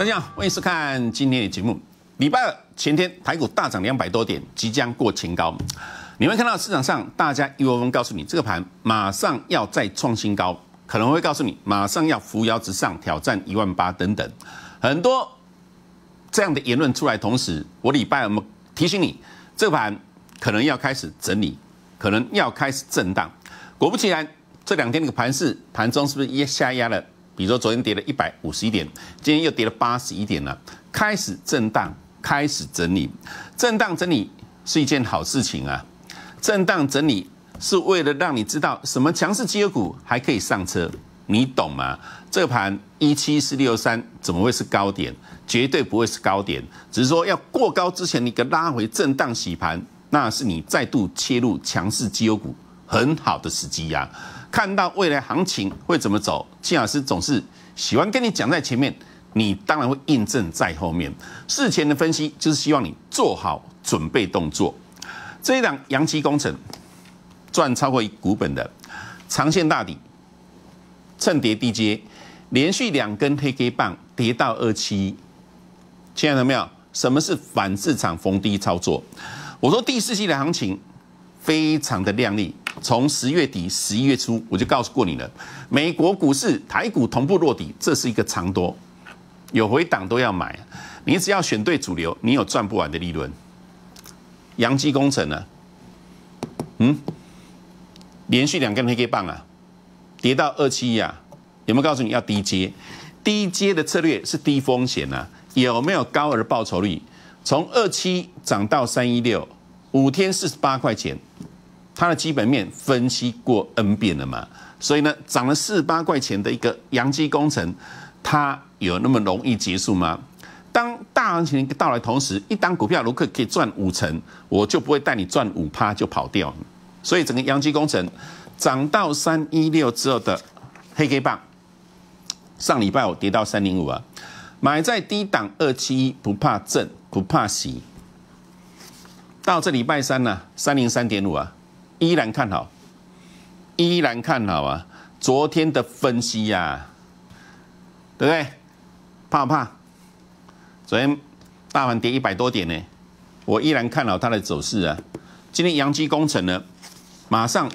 大家好，欢迎收看今天的节目。礼拜二前天台股大涨两百多点，即将过前高。你会看到市场上大家一窝蜂告诉你，这个盘马上要再创新高，可能会告诉你马上要扶摇直上，挑战一万八等等，很多这样的言论出来。同时，我礼拜二提醒你，这个盘可能要开始整理，可能要开始震荡。果不其然，这两天那个盘势盘中是不是也下压了？比如说昨天跌了一百五十一点，今天又跌了八十一点了，开始震荡，开始整理。震荡整理是一件好事情啊！震荡整理是为了让你知道什么强势绩优股还可以上车，你懂吗？这盘一七四六三怎么会是高点？绝对不会是高点，只是说要过高之前，你个拉回震荡洗盘，那是你再度切入强势绩优股很好的时机呀。看到未来行情会怎么走，金老师总是喜欢跟你讲在前面，你当然会印证在后面。事前的分析就是希望你做好准备动作。这一档阳基工程赚超过股本的长线大底，趁跌低接，连续两根黑 K 棒跌到二七，亲爱的没有？什么是反市场逢低操作？我说第四季的行情非常的靓丽。从十月底、十一月初，我就告诉过你了，美国股市、台股同步落底，这是一个长多，有回档都要买。你只要选对主流，你有赚不完的利润。阳基工程呢？嗯，连续两根黑 K 棒啊，跌到二七呀，有没有告诉你要低接？低接的策略是低风险啊，有没有高额报酬率？从二七涨到三一六，五天四十八块钱。它的基本面分析过 N 遍了嘛，所以呢，涨了四八块钱的一个阳基工程，它有那么容易结束吗？当大行情到来同时，一单股票如果可以赚五成，我就不会带你赚五趴就跑掉。所以整个阳基工程涨到三一六之后的黑 K 棒，上礼拜我跌到三零五啊，买在低档二七一，不怕震不怕洗，到这礼拜三呢，三零三点五啊。依然看好，依然看好啊！昨天的分析呀，对不对？怕不怕？昨天大盘跌一百多点呢，我依然看好它的走势啊。今天阳基工程呢，马上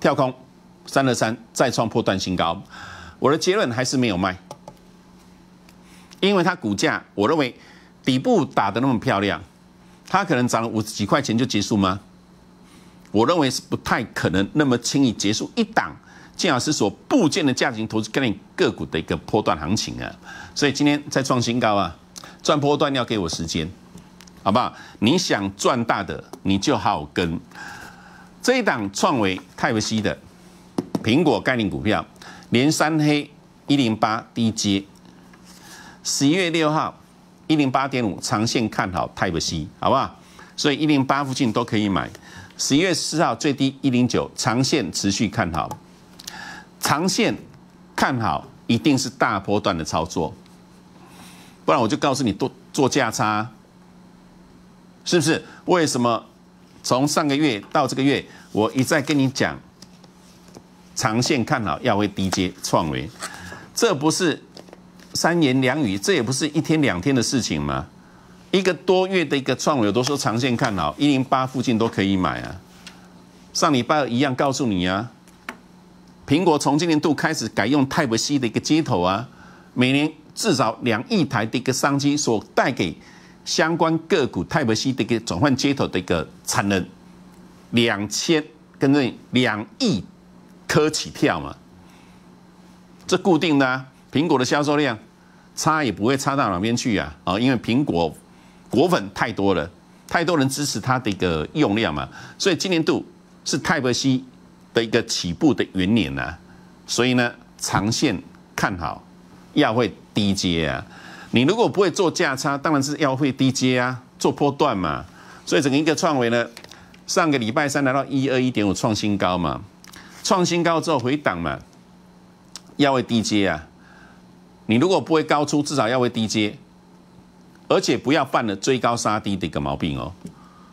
跳空三二三，再创破断新高。我的结论还是没有卖，因为它股价，我认为底部打的那么漂亮，它可能涨了五十几块钱就结束吗？我认为是不太可能那么轻易结束一档金老师所部件的价值型投资概念个股的一个波段行情啊，所以今天在创新高啊，赚波段要给我时间，好不好？你想赚大的，你就好跟这一档创维泰 y C 的苹果概念股票，连三黑一零八低阶，十一月六号一零八点五长线看好泰 y C，好不好？所以一零八附近都可以买。十一月四号最低一零九，长线持续看好，长线看好一定是大波段的操作，不然我就告诉你多做价差，是不是？为什么从上个月到这个月，我一再跟你讲，长线看好要会低阶创维，这不是三言两语，这也不是一天两天的事情吗？一个多月的一个创维，我都说长线看好，一零八附近都可以买啊。上礼拜一样告诉你啊，苹果从今年度开始改用 Type C 的一个接头啊，每年至少两亿台的一个商机所带给相关个股 Type C 的一个转换接头的一个产能，两千跟这两亿颗起跳嘛，这固定的啊苹果的销售量差也不会差到哪边去啊，啊，因为苹果。果粉太多了，太多人支持它的一个用量嘛，所以今年度是泰伯西的一个起步的元年呐，所以呢，长线看好，要会低阶啊。你如果不会做价差，当然是要会低阶啊，做波段嘛。所以整个一个创维呢，上个礼拜三来到一二一点五创新高嘛，创新高之后回档嘛，要会低阶啊。你如果不会高出，至少要会低阶。而且不要犯了追高杀低的一个毛病哦，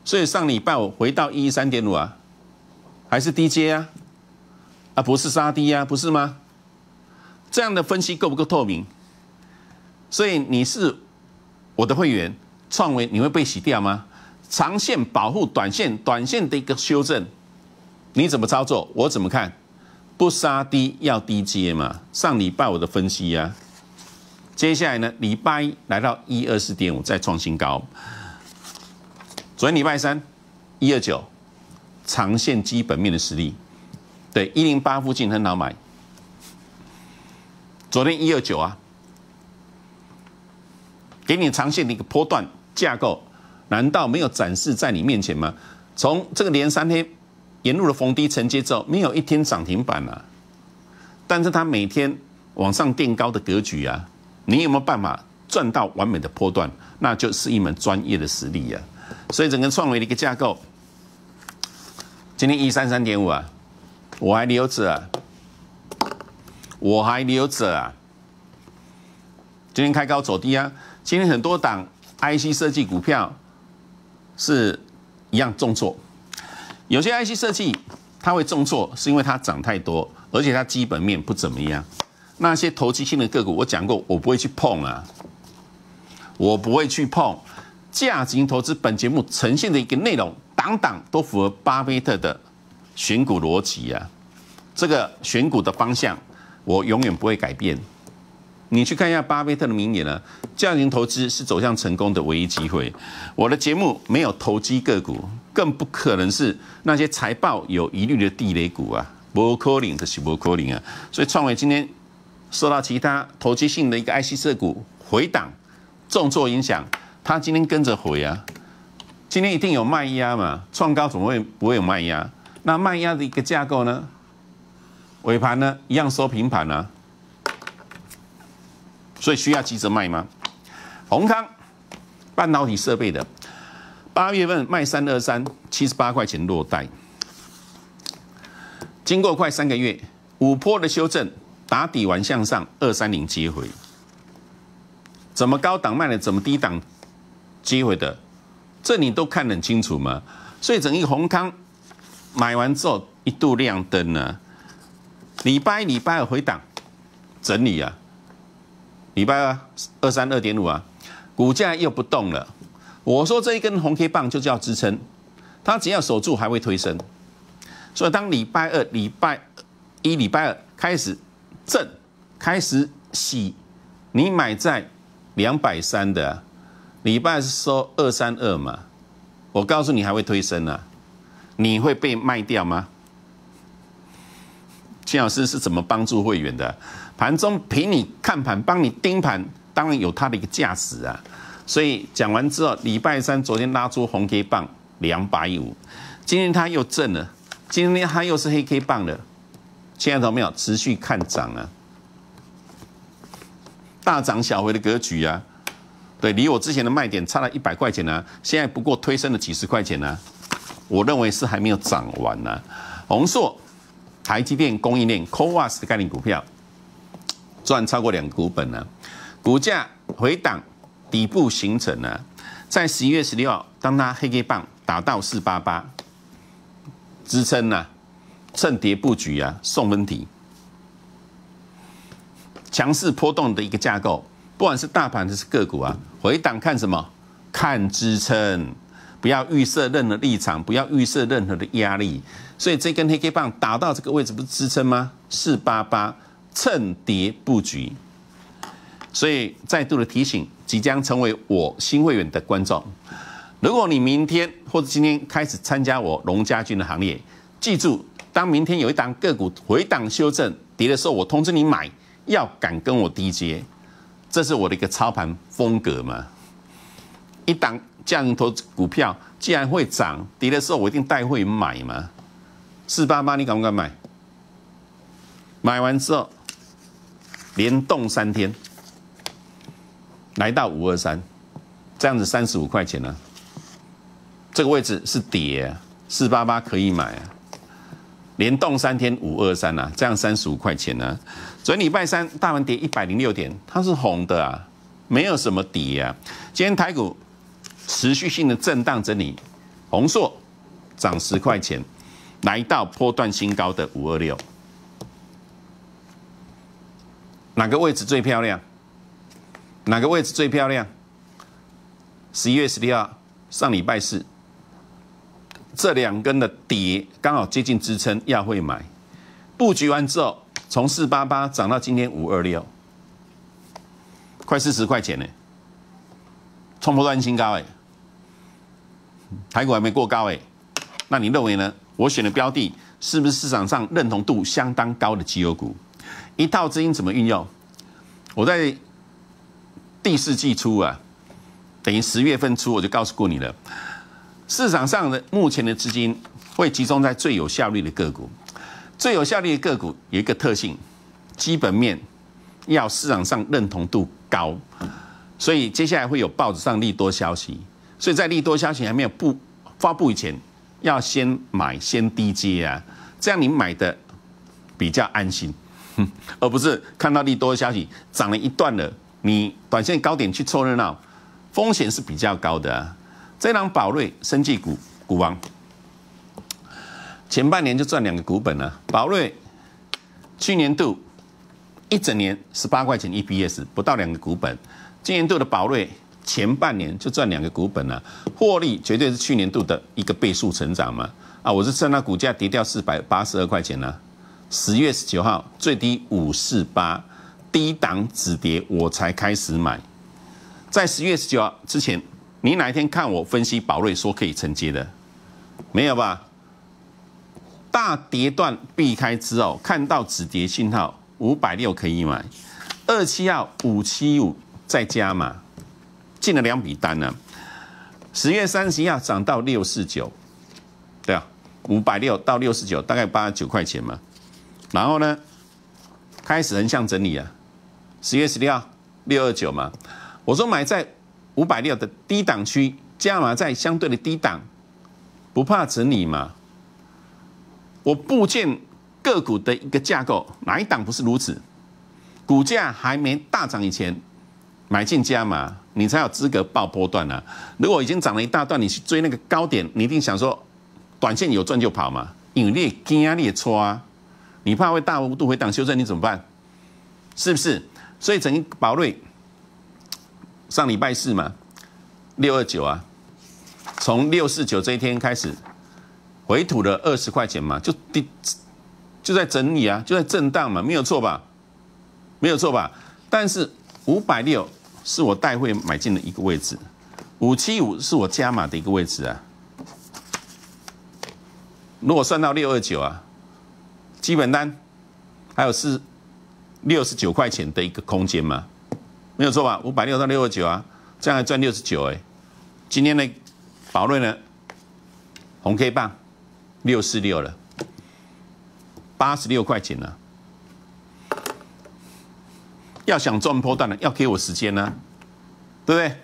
所以上礼拜我回到一三点五啊，还是低阶啊，啊不是杀低啊，不是吗？这样的分析够不够透明？所以你是我的会员，创维你会被洗掉吗？长线保护短线，短线的一个修正，你怎么操作？我怎么看？不杀低要低接嘛。上礼拜我的分析呀，接下来呢，礼拜一来到一二四点五再创新高。昨天礼拜三一二九，长线基本面的实力，对一零八附近很好买。昨天一二九啊，给你长线的一个波段架构，难道没有展示在你面前吗？从这个连三天沿路的逢低承接之后，没有一天涨停板啊，但是它每天往上垫高的格局啊，你有没有办法赚到完美的波段？那就是一门专业的实力呀。所以整个创维的一个架构，今天一三三点五啊，我还留着啊，我还留着啊。今天开高走低啊，今天很多档 IC 设计股票是一样重挫，有些 IC 设计它会重挫，是因为它涨太多，而且它基本面不怎么样。那些投机性的个股，我讲过，我不会去碰啊，我不会去碰。价值型投资本节目呈现的一个内容，档档都符合巴菲特的选股逻辑啊！这个选股的方向，我永远不会改变。你去看一下巴菲特的名言呢，价值型投资是走向成功的唯一机会。我的节目没有投机个股，更不可能是那些财报有疑虑的地雷股啊！不可能的是不可能啊！所以创伟今天受到其他投机性的一个 IC 设股回档重挫影响。它今天跟着回啊，今天一定有卖压嘛？创高怎么会不会有卖压？那卖压的一个架构呢？尾盘呢一样收平盘啊，所以需要急着卖吗？宏康半导体设备的八月份卖三二三七十八块钱落袋，经过快三个月五波的修正，打底完向上二三零接回，怎么高档卖了，怎么低档？接回的，这你都看得很清楚嘛？所以整一个宏康买完之后一度亮灯呢，礼拜一礼拜二回档整理啊，礼拜二二三二点五啊，股价又不动了。我说这一根红 K 棒就叫支撑，它只要守住还会推升。所以当礼拜二、礼拜一、礼拜二开始正开始洗，你买在两百三的。礼拜是收二三二嘛？我告诉你还会推升啊？你会被卖掉吗？金老师是怎么帮助会员的？盘中陪你看盘，帮你盯盘，当然有它的一个价值啊。所以讲完之后，礼拜三昨天拉出红 K 棒两百五，今天它又正了，今天它又是黑 K 棒了。现在有没有持续看涨啊？大涨小回的格局啊？对，离我之前的卖点差了一百块钱呢，现在不过推升了几十块钱呢，我认为是还没有涨完呢。宏硕、台积电供应链、c o v a s 的概念股票赚超过两股本呢，股价回档底部形成了，在十一月十六号，当它黑 K 棒打到四八八支撑呢，趁跌布局啊，送分题，强势波动的一个架构。不管是大盘还是个股啊，回档看什么？看支撑，不要预设任何立场，不要预设任何的压力。所以这根黑 K 棒打到这个位置不是支撑吗？四八八趁跌布局。所以再度的提醒，即将成为我新会员的观众，如果你明天或者今天开始参加我龙家军的行列，记住，当明天有一档个股回档修正跌的时候，我通知你买，要敢跟我低接。这是我的一个操盘风格嘛？一档价值投资股票，既然会涨，跌的时候我一定带会买嘛。四八八，你敢不敢买？买完之后连动三天，来到五二三，这样子三十五块钱呢。这个位置是跌，四八八可以买啊。连动三天五二三啊，这样三十五块钱呢。昨天礼拜三大盘跌一百零六点，它是红的啊，没有什么跌啊。今天台股持续性的震荡整理，红硕涨十块钱，来到波段新高的五二六。哪个位置最漂亮？哪个位置最漂亮？十一月十六号，上礼拜四，这两根的跌刚好接近支撑，要会买。布局完之后，从四八八涨到今天五二六，快四十块钱呢，冲破断新高哎，台股还没过高哎，那你认为呢？我选的标的是不是市场上认同度相当高的绩优股？一套资金怎么运用？我在第四季初啊，等于十月份初我就告诉过你了，市场上的目前的资金会集中在最有效率的个股。最有效率的个股有一个特性，基本面要市场上认同度高，所以接下来会有报纸上利多消息，所以在利多消息还没有布发布以前，要先买先低接啊，这样你买的比较安心，而不是看到利多消息涨了一段了，你短线高点去凑热闹，风险是比较高的啊。这档宝瑞生技股股王。前半年就赚两个股本了。宝瑞去年度一整年十八块钱 EPS，不到两个股本。今年度的宝瑞前半年就赚两个股本了，获利绝对是去年度的一个倍数成长嘛。啊，我是趁它股价跌掉四百八十二块钱呢，十月十九号最低五四八，低档止跌我才开始买。在十月十九号之前，你哪一天看我分析宝瑞说可以承接的？没有吧？大跌段避开之后，看到止跌信号，五百六可以买，二七二五七五再加嘛，进了两笔单呢。十月三十一号涨到六四九，对啊，五百六到六四九，大概八九块钱嘛。然后呢，开始横向整理啊。十月十六号六二九嘛，我说买在五百六的低档区，加码在相对的低档，不怕整理嘛。我部件个股的一个架构，哪一档不是如此？股价还没大涨以前，买进加码，你才有资格报波段啊！如果已经涨了一大段，你去追那个高点，你一定想说，短线有赚就跑嘛？因为你惊啊，你也错啊，你怕会大幅度回档修正，你怎么办？是不是？所以整个宝瑞上礼拜四嘛，六二九啊，从六四九这一天开始。回吐了二十块钱嘛，就第，就在整理啊，就在震荡嘛，没有错吧？没有错吧？但是五百六是我带会买进的一个位置，五七五是我加码的一个位置啊。如果算到六二九啊，基本单还有是六十九块钱的一个空间嘛，没有错吧？五百六到六二九啊，这样还赚六十九哎。今天的宝瑞呢，红 K 棒。六四六了，八十六块钱了。要想赚破段的，要给我时间呢，对不对？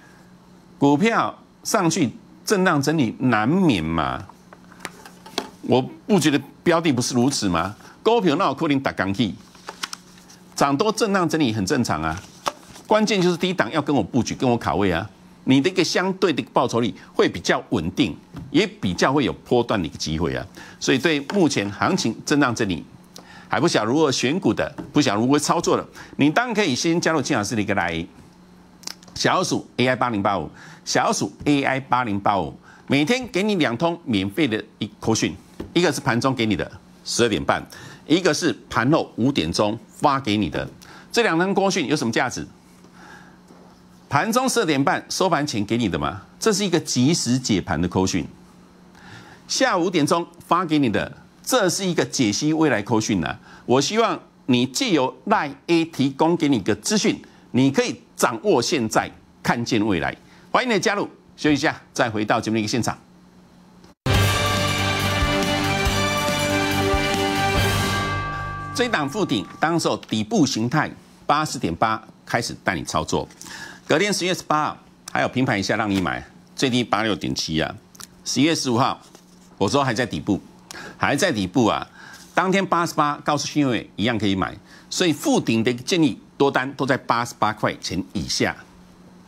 股票上去震荡整理难免嘛。我不觉得标的不是如此吗？股票那我可能打钢气，涨多震荡整理很正常啊。关键就是低档要跟我布局，跟我卡位啊。你的一个相对的报酬率会比较稳定，也比较会有波段的一个机会啊。所以对目前行情震荡这里还不晓如何选股的，不想如何操作的，你当然可以先加入金老师的一个来小鼠 AI 八零八五，小鼠 AI 八零八五，每天给你两通免费的一口讯，一个是盘中给你的十二点半，一个是盘后五点钟发给你的，这两通国讯有什么价值？盘中十二点半收盘前给你的嘛，这是一个即时解盘的扣讯。下午五点钟发给你的，这是一个解析未来扣讯呢。我希望你借由赖 A 提供给你个资讯，你可以掌握现在，看见未来。欢迎你的加入，休息一下，再回到节目的一个现场。这档附顶，当时候底部形态八十点八开始带你操作。隔天十月十八号还有平盘一下让你买，最低八六点七啊。十月十五号我说还在底部，还在底部啊。当天八十八告诉新伟一样可以买，所以附顶的建议多单都在八十八块钱以下。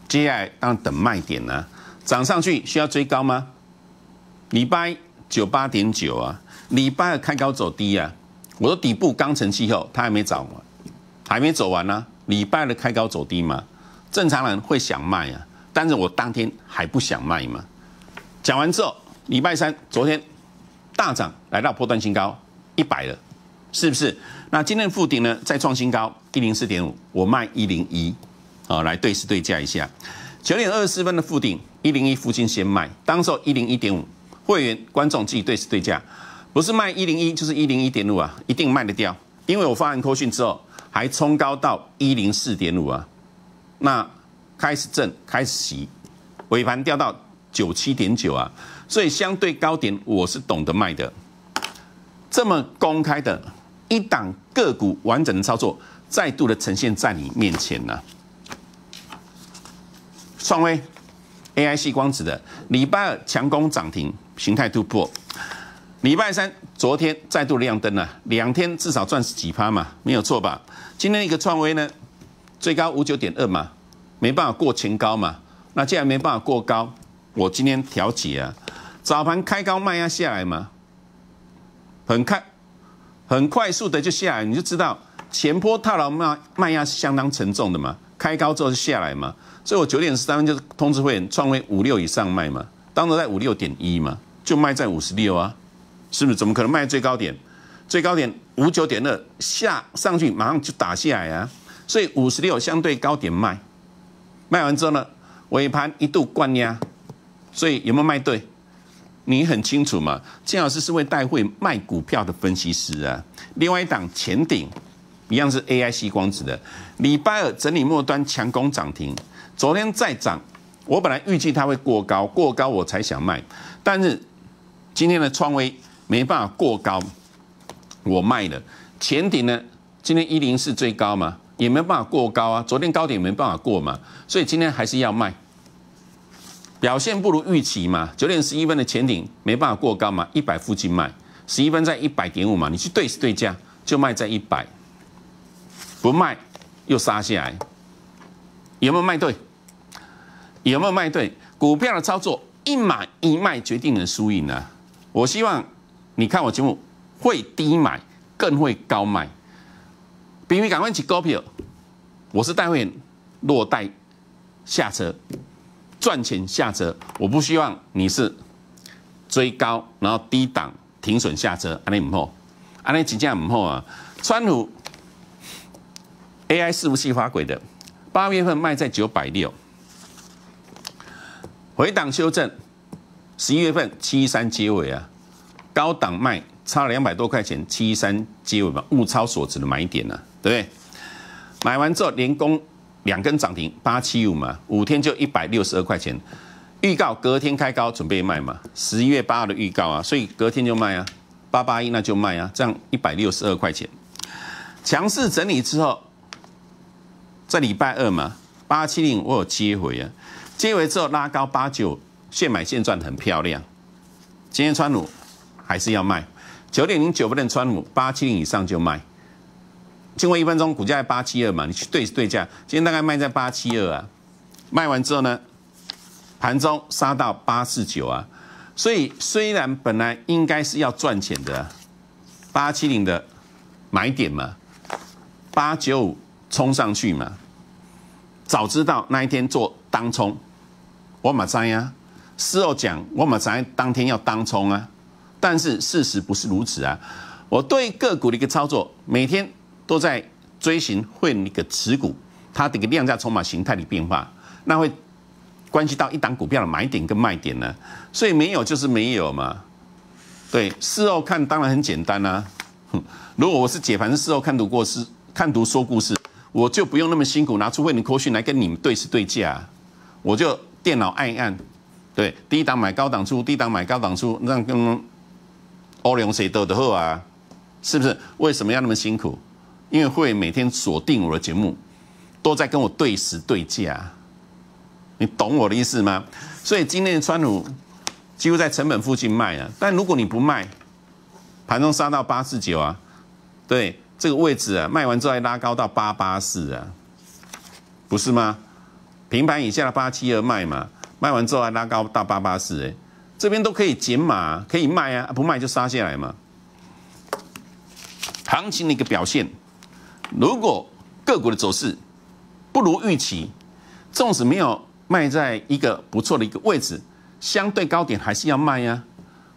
接下来当然等卖点呢，涨上去需要追高吗？礼拜九八点九啊，礼拜二开高走低啊。我说底部刚成气候，它还没涨完，还没走完呢。礼拜二开高走低嘛。正常人会想卖啊，但是我当天还不想卖嘛。讲完之后，礼拜三昨天大涨来到波段新高一百了，是不是？那今天复顶呢再创新高一零四点五，我卖一零一，啊，来对视对价一下。九点二十四分的附顶一零一附近先卖，当时候一零一点五，会员观众自己对视对价，不是卖一零一就是一零一点五啊，一定卖得掉，因为我发完扣讯之后还冲高到一零四点五啊。那开始震，开始洗，尾盘掉到九七点九啊，所以相对高点我是懂得卖的。这么公开的一档个股完整的操作，再度的呈现在你面前呢。创威 AI 系光子的礼拜二强攻涨停，形态突破。礼拜三昨天再度亮灯了，两天至少赚十几趴嘛，没有错吧？今天一个创威呢？最高五九点二嘛，没办法过前高嘛。那既然没办法过高，我今天调节啊，早盘开高卖压下来嘛，很快很快速的就下来，你就知道前坡套牢卖卖压是相当沉重的嘛。开高之后就下来嘛，所以我九点十三分就通知会员创威五六以上卖嘛，当时在五六点一嘛，就卖在五十六啊，是不是？怎么可能卖最高点？最高点五九点二下上去马上就打下来啊！所以五十六相对高点卖，卖完之后呢，尾盘一度灌压，所以有没有卖对？你很清楚嘛？金老师是位带会卖股票的分析师啊。另外一档前顶一样是 AI 吸光子的，礼拜二整理末端强攻涨停，昨天再涨，我本来预计它会过高，过高我才想卖，但是今天的创威没办法过高，我卖了。前顶呢，今天一零四最高嘛？也没办法过高啊，昨天高点没办法过嘛，所以今天还是要卖，表现不如预期嘛。九点十一分的前顶没办法过高嘛，一百附近卖，十一分在一百点五嘛，你去对对价就卖在一百，不卖又杀下来，有没有卖对？有没有卖对？股票的操作一买一卖决定了输赢啊！我希望你看我节目会低买，更会高卖。比比赶快起高票，我是带会员落袋下车赚钱下车，我不希望你是追高然后低档停损下车，安尼唔好，安尼真正唔好啊！川普 AI 伺服器发轨的八月份卖在九百六，回档修正，十一月份七三结尾啊，高档卖差了两百多块钱，七三结尾吧，物超所值的买点呢。对不对？买完之后连攻两根涨停，八七五嘛，五天就一百六十二块钱。预告隔天开高准备卖嘛，十一月八号的预告啊，所以隔天就卖啊，八八一那就卖啊，这样一百六十二块钱。强势整理之后，在礼拜二嘛，八七零我有接回啊，接回之后拉高八九，现买现赚很漂亮。今天川鲁还是要卖，九点零九不能川鲁八七零以上就卖。经过一分钟，股价在八七二嘛，你去对对价，今天大概卖在八七二啊，卖完之后呢，盘中杀到八四九啊，所以虽然本来应该是要赚钱的，八七零的买点嘛，八九五冲上去嘛，早知道那一天做当冲，我马在呀，事后讲我马在当天要当冲啊，但是事实不是如此啊，我对个股的一个操作，每天。都在追寻会那个持股，它的一个量价筹码形态的变化，那会关系到一档股票的买点跟卖点呢。所以没有就是没有嘛。对，事后看当然很简单啦啊。如果我是解盘事后看读过事，看读说故事，我就不用那么辛苦拿出会你科讯来跟你们对视对价，我就电脑按一按，对，低档买高档出，低档买高档出，让跟欧良谁斗的好啊，是不是？为什么要那么辛苦？因为会每天锁定我的节目，都在跟我对时对价，你懂我的意思吗？所以今天的川鲁几乎在成本附近卖了，但如果你不卖，盘中杀到八四九啊，对这个位置啊，卖完之后还拉高到八八四啊，不是吗？平盘以下的八七二卖嘛，卖完之后还拉高到八八四，哎，这边都可以减码，可以卖啊，不卖就杀下来嘛。行情的一个表现。如果个股的走势不如预期，纵使没有卖在一个不错的一个位置，相对高点还是要卖呀。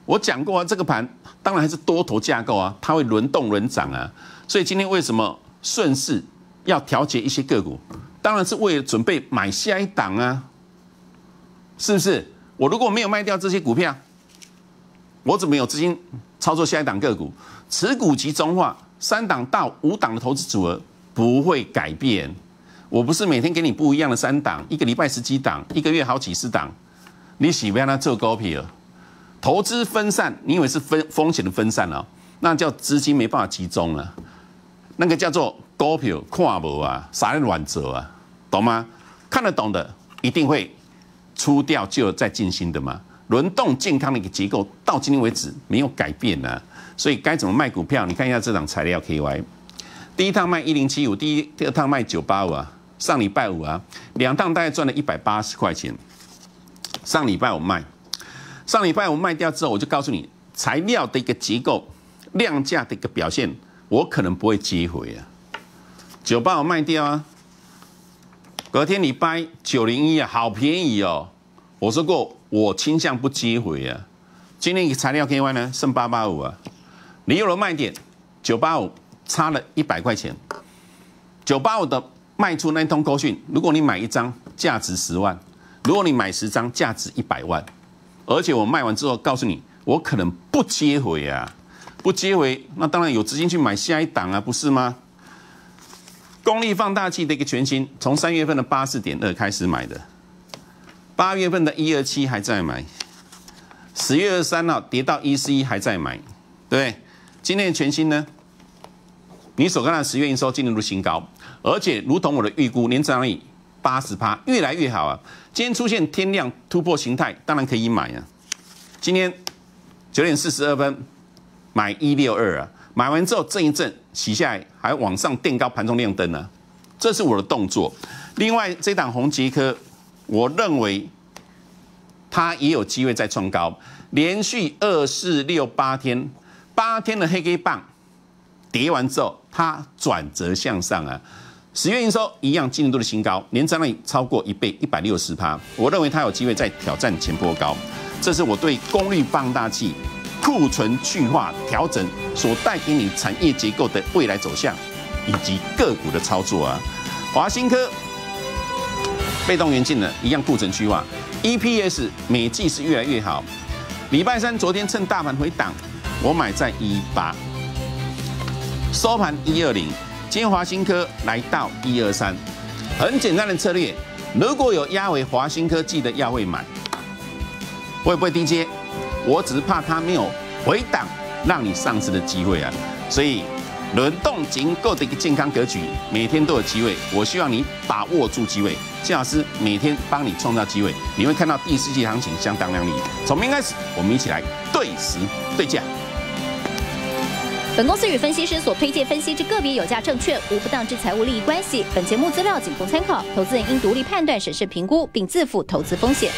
我讲过啊，这个盘当然还是多头架构啊，它会轮动轮涨啊。所以今天为什么顺势要调节一些个股？当然是为了准备买下一档啊，是不是？我如果没有卖掉这些股票，我怎么有资金操作下一档个股？持股集中化，三档到五档的投资组合不会改变。我不是每天给你不一样的三档，一个礼拜十几档，一个月好几十档，你喜欢它做高票？投资分散，你以为是分风险的分散啊？那叫资金没办法集中了，那个叫做高票看无啊，啥人乱走啊？懂吗？看得懂的一定会出掉就再进新的嘛。轮动健康的一个结构到今天为止没有改变呢，所以该怎么卖股票？你看一下这档材料 KY，第一趟卖一零七五，第一第二趟卖九八五啊，上礼拜五啊，两趟大概赚了一百八十块钱，上礼拜五卖。上礼拜我卖掉之后，我就告诉你材料的一个结构、量价的一个表现，我可能不会接回啊。九八我卖掉啊，隔天礼拜九零一啊，好便宜哦。我说过我倾向不接回啊。今天一个材料 K Y 呢，剩八八五啊。你有了卖点，九八五差了一百块钱。九八五的卖出那通勾讯，如果你买一张价值十万，如果你买十张价值一百万。而且我卖完之后告诉你，我可能不接回啊，不接回，那当然有资金去买下一档啊，不是吗？功率放大器的一个全新，从三月份的八四点二开始买的，八月份的一二七还在买，十月二三号跌到一四一还在买，对？今天的全新呢？你所看的十月营收进入新高，而且如同我的预估，年增长率。八十趴，越来越好啊！今天出现天量突破形态，当然可以买啊。今天九点四十二分买一六二啊，买完之后震一震，洗下来还往上垫高，盘中亮灯呢。这是我的动作。另外，这档红杰科，我认为它也有机会再创高，连续二四六八天，八天的黑 K 棒跌完之后，它转折向上啊。十月营收一样，今年度的新高，年增率超过一倍，一百六十趴。我认为它有机会再挑战前波高。这是我对功率放大器库存去化调整所带给你产业结构的未来走向，以及个股的操作啊。华新科被动元件呢，一样库存去化，EPS 每季是越来越好。礼拜三昨天趁大盘回档，我买在一八，收盘一二零。今天华新科来到一二三，很简单的策略，如果有压为华新科，记得要会买。会不会低接？我只是怕它没有回档，让你上市的机会啊。所以轮动结构的一个健康格局，每天都有机会。我希望你把握住机会，谢老师每天帮你创造机会，你会看到第四季行情相当亮丽。从明天开始，我们一起来对时对价。本公司与分析师所推荐分析之个别有价证券无不当之财务利益关系。本节目资料仅供参考，投资人应独立判断、审视、评估，并自负投资风险。